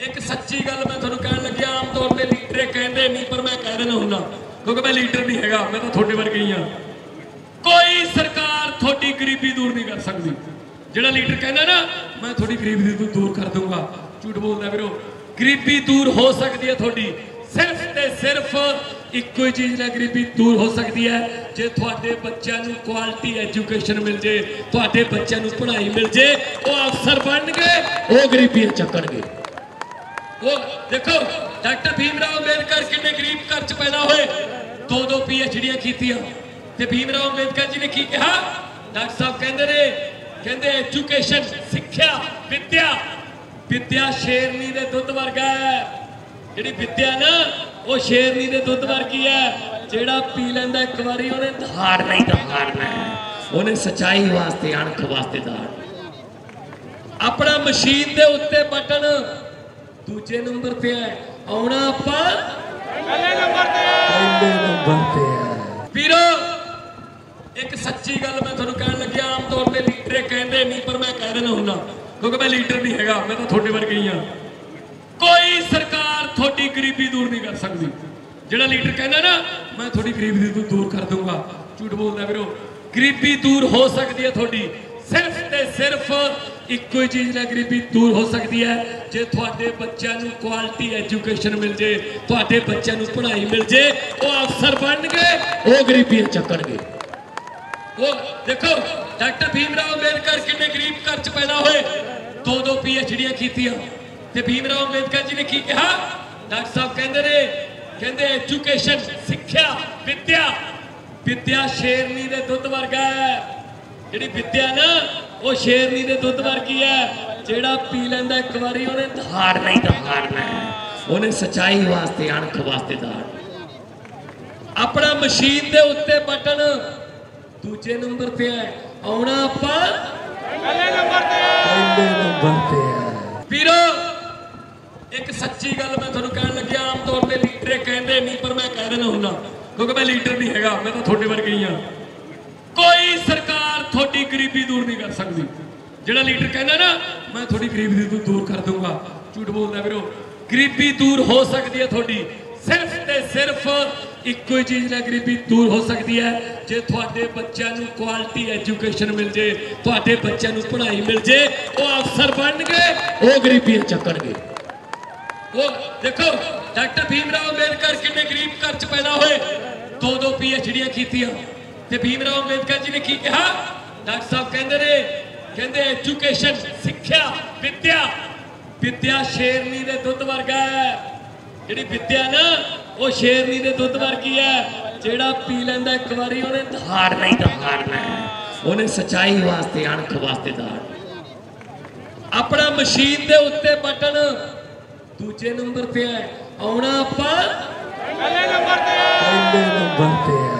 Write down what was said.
ਇੱਕ ਸੱਚੀ ਗੱਲ ਮੈਂ ਤੁਹਾਨੂੰ ਕਹਿਣ ਲੱਗਿਆ, ਆਮ ਤੌਰ ਤੇ ਲੀਡਰ ਇਹ ਕਹਿੰਦੇ ਨਹੀਂ, ਪਰ ਮੈਂ ਕਹਿ ਦੇਣਾ ਹੁੰਦਾ, ਕਿਉਂਕਿ ਮੈਂ ਲੀਡਰ ਨਹੀਂ ਹੈਗਾ, ਮੈਂ ਤਾਂ ਤੁਹਾਡੇ ਵਰਗਾ ਹੀ ਆ ਕੋਈ ਸਰਕਾਰ ਤੁਹਾਡੀ ਗਰੀਬੀ ਦੂਰ ਨਹੀਂ ਕਰ ਸਕਦੀ। ਜਿਹੜਾ ਲੀਡਰ ਕਹਿੰਦਾ ਨਾ, ਮੈਂ ਤੁਹਾਡੀ ਗਰੀਬੀ ਨੂੰ ਦੂਰ ਕਰ ਦੂੰਗਾ ਝੂਠ ਬੋਲਦਾ ਵੀਰੋ, ਗਰੀਬੀ ਦੂਰ ਹੋ ਸਕਦੀ ਹੈ ਤੁਹਾਡੀ। ਸਿਰਫ ਤੇ ਸਿਰਫ ਇੱਕੋ ਹੀ ਚੀਜ਼ ਨਾਲ ਗਰੀਬੀ ਦੂਰ ਹੋ ਸਕਦੀ ਹੈ, ਜੇ ਤੁਹਾਡੇ ਬੱਚਿਆਂ ਨੂੰ ਕੁਆਲਿਟੀ ਐਜੂਕੇਸ਼ਨ ਮਿਲ ਜੇ, ਤੁਹਾਡੇ ਬੱਚਿਆਂ ਨੂੰ ਪੜ੍ਹਾਈ ਮਿਲ ਜੇ, ਉਹ ਅਫਸਰ ਬਣਨਗੇ ਉਹ ਗਰੀਬੀਆਂ ਚੱਕਣਗੇ। ਉਹ ਦੇਖੋ, ਡਾਕਟਰ ਭੀਮਰਾਓ ਅੰਬੇਦਕਰ ਕਿੰਨੇ ਗਰੀਬ ਘਰ ਚ ਪੈਦਾ ਹੋਏ। ਦੋ ਦੋ ਪੀਐਚਡੀਆਂ ਕੀਤੀਆਂ। ਤੇ ਭੀਮਰਾਓ ਅੰਬੇਦਕਰ ਜੀ ਨੇ ਕੀ ਕਿਹਾ? ਡਾਕਟਰ ਸਾਹਿਬ ਕਹਿੰਦੇ ਨੇ, ਕਹਿੰਦੇ ਐਜੂਕੇਸ਼ਨ ਸਿੱਖਿਆ, ਵਿਦਿਆ। ਵਿਦਿਆ ਸ਼ੇਰਨੀ ਦੇ ਦੁੱਧ ਵਰਗਾ ਹੈ। ਜਿਹੜੀ ਵਿਦਿਆ ਨਾ, ਉਹ ਸ਼ੇਰਨੀ ਦੇ ਦੁੱਧ ਵਰਗੀ ਹੈ। ਜਿਹੜਾ ਪੀ ਲੈਂਦਾ ਇੱਕ ਵਾਰੀ, ਉਹਨੇ ਧਾਰ ਨਹੀਂ ਧਾਰਨਾ ਉਹਨੇ ਸਚਾਈ ਵਾਸਤੇ, ਅਣਖ ਵਾਸਤੇ ਧਾਰ। ਆਪਣਾ ਮਸ਼ੀਨ ਦੇ ਉੱਤੇ ਬਟਨ ਦੂਜੇ ਨੰਬਰ ਤੇ ਹੈ। ਆਉਣਾ ਆਪਾਂ। ਪਹਿਲੇ ਨੰਬਰ ਤੇ। ਪਹਿਲੇ ਨੰਬਰ ਤੇ ਹੈ। ਵੀਰੋ ਇੱਕ ਸੱਚੀ ਗੱਲ ਮੈਂ ਤੁਹਾਨੂੰ ਕਹਿਣ ਲੱਗਿਆ ਆਮ ਤੌਰ ਤੇ ਲੀਡਰ ਕਹਿੰਦੇ ਨਹੀਂ ਪਰ ਮੈਂ ਕਹਿ ਦੇਣਾ ਹੁੰਦਾ ਕਿਉਂਕਿ ਮੈਂ ਲੀਡਰ ਨਹੀਂ ਹੈਗਾ ਮੈਂ ਤਾਂ ਤੁਹਾਡੇ ਵਰਗਾ ਹੀ ਆ ਕੋਈ ਸਰਕਾਰ ਤੁਹਾਡੀ ਗਰੀਬੀ ਦੂਰ ਨਹੀਂ ਕਰ ਸਕਦੀ। ਜਿਹੜਾ ਲੀਡਰ ਕਹਿੰਦਾ ਨਾ ਮੈਂ ਤੁਹਾਡੀ ਗਰੀਬੀ ਦੂਰ ਦੂਰ ਕਰ ਦੂੰਗਾ ਝੂਠ ਬੋਲਦਾ ਵੀਰੋ ਗਰੀਬੀ ਦੂਰ ਹੋ ਸਕਦੀ ਹੈ ਤੁਹਾਡੀ ਸਿਰਫ ਤੇ ਸਿਰਫ ਇੱਕੋ ਹੀ ਚੀਜ਼ ਨਾਲ ਗਰੀਬੀ ਦੂਰ ਹੋ ਸਕਦੀ ਹੈ, ਜੇ ਤੁਹਾਡੇ ਬੱਚਿਆਂ ਨੂੰ ਕੁਆਲਿਟੀ ਐਜੂਕੇਸ਼ਨ ਮਿਲ ਜੇ, ਤੁਹਾਡੇ ਬੱਚਿਆਂ ਨੂੰ ਪੜ੍ਹਾਈ ਮਿਲ ਜੇ, ਉਹ ਅਫਸਰ ਬਣਨਗੇ ਉਹ ਗਰੀਬੀਆਂ ਚੱਕਣਗੇ। ਉਹ ਦੇਖੋ, ਡਾਕਟਰ ਭੀਮਰਾਓ ਅੰਬੇਦਕਰ ਕਿੰਨੇ ਗਰੀਬ ਘਰ ਚ ਪੈਦਾ ਹੋਏ। ਦੋ ਦੋ ਪੀਐਚਡੀਆਂ ਕੀਤੀਆਂ। ਤੇ ਭੀਮ ਰਾਓ ਅੰਬੇਦਕਰ ਜੀ ਨੇ ਕੀ ਕਿਹਾ? ਡਾਕਟਰ ਸਾਹਿਬ ਕਹਿੰਦੇ ਨੇ, ਕਹਿੰਦੇ ਐਜੂਕੇਸ਼ਨ ਸਿੱਖਿਆ, ਵਿਦਿਆ। ਵਿਦਿਆ ਸ਼ੇਰਨੀ ਦੇ ਦੁੱਧ ਵਰਗਾ ਹੈ। ਜਿਹੜੀ ਵਿਦਿਆ ਨਾ ਉਹ ਸ਼ੇਰਨੀ ਦੇ ਦੁੱਧ ਵਰਗੀ ਹੈ ਜਿਹੜਾ ਪੀ ਲੈਂਦਾ ਇੱਕ ਵਾਰੀ ਉਹਨੇ ਧਾਰ ਨਹੀਂ ਧਾਰਨਾ ਉਹਨੇ ਸਚਾਈ ਵਾਸਤੇ ਅਣਖ ਵਾਸਤੇ ਧਾਰ। ਆਪਣਾ ਮਸ਼ੀਨ ਦੇ ਉੱਤੇ ਬਟਨ ਦੂਜੇ ਨੰਬਰ ਤੇ ਹੈ। ਆਉਣਾ ਆਪਾਂ ਪਹਿਲੇ ਨੰਬਰ ਤੇ ਪਹਿਲੇ ਨੰਬਰ ਤੇ ਹੈ। ਵੀਰੋ ਇੱਕ ਸੱਚੀ ਗੱਲ ਮੈਂ ਤੁਹਾਨੂੰ ਕਹਿਣ ਲੱਗਿਆ ਆਮ ਤੌਰ ਤੇ ਲੀਡਰ ਕਹਿੰਦੇ ਨਹੀਂ ਪਰ ਮੈਂ ਕਹਿ ਦੇਣਾ ਹੁੰਦਾ। ਕਿਉਂਕਿ ਮੈਂ ਲੀਡਰ ਨਹੀਂ ਹੈਗਾ ਮੈਂ ਤਾਂ ਤੁਹਾਡੇ ਵਰਗਾ ਹੀ ਆ ਕੋਈ ਸਰਕਾਰ ਤੁਹਾਡੀ ਗਰੀਬੀ ਦੂਰ ਨਹੀਂ ਕਰ ਸਕਦੀ ਜਿਹੜਾ ਲੀਡਰ ਕਹਿੰਦਾ ਨਾ, ਮੈਂ ਤੁਹਾਡੀ ਗਰੀਬੀ ਦੂਰ ਦੂਰ ਕਰ ਦੂੰਗਾ ਝੂਠ ਬੋਲਦਾ ਵੀਰੋ। ਗਰੀਬੀ ਦੂਰ ਹੋ ਸਕਦੀ ਹੈ ਤੁਹਾਡੀ। ਸਿਰਫ ਤੇ ਸਿਰਫ ਇੱਕੋ ਹੀ ਚੀਜ਼ ਨਾਲ ਗਰੀਬੀ ਦੂਰ ਹੋ ਸਕਦੀ ਹੈ, ਜੇ ਤੁਹਾਡੇ ਬੱਚਿਆਂ ਨੂੰ ਕੁਆਲਿਟੀ ਐਜੂਕੇਸ਼ਨ ਮਿਲ ਜੇ, ਤੁਹਾਡੇ ਬੱਚਿਆਂ ਨੂੰ ਪੜ੍ਹਾਈ ਮਿਲ ਜੇ, ਉਹ ਅਫਸਰ ਬਣਨਗੇ ਉਹ ਗਰੀਬੀਆਂ ਚੱਕਣਗੇ। ਉਹ ਦੇਖੋ, ਡਾਕਟਰ ਭੀਮ ਭੀਮਰਾਓ ਅੰਬੇਦਕਰ ਕਿੰਨੇ ਗਰੀਬ ਘਰ ਚ ਪੈਦਾ ਹੋਏ। ਦੋ ਦੋ ਪੀਐਚਡੀਆਂ ਕੀਤੀਆਂ। ਤੇ ਭੀਮ ਭੀਮਰਾਓ ਅੰਬੇਦਕਰ ਜੀ ਨੇ ਕੀ ਕਿਹਾ? ਡਾਕਟਰ ਸਾਹਿਬ ਕਹਿੰਦੇ ਨੇ ਕਹਿੰਦੇ ਐਜੂਕੇਸ਼ਨ ਸਿੱਖਿਆ ਵਿਦਿਆ। ਵਿਦਿਆ ਸ਼ੇਰਨੀ ਦੇ ਦੁੱਧ ਵਰਗਾ ਹੈ। ਜਿਹੜੀ ਵਿਦਿਆ ਨਾ ਉਹ ਸ਼ੇਰਨੀ ਦੇ ਦੁੱਧ ਵਰਗੀ ਹੈ। ਜਿਹੜਾ ਪੀ ਲੈਂਦਾ ਇੱਕ ਵਾਰੀ ਉਹਨੇ ਧਾਰ ਨਹੀਂ ਧਾਰਨਾ ਉਹਨੇ ਸਚਾਈ ਵਾਸਤੇ ਅਣਖ ਵਾਸਤੇ ਧਾਰ ਆਪਣਾ ਮਸ਼ੀਨ ਦੇ ਉੱਤੇ ਬਟਨ ਦੂਜੇ ਨੰਬਰ ਤੇ ਹੈ। ਆਉਣਾ ਆਪਾਂ? ਪਹਿਲੇ ਨੰਬਰ ਤੇ ਪਹਿਲੇ ਨੰਬਰ ਤੇ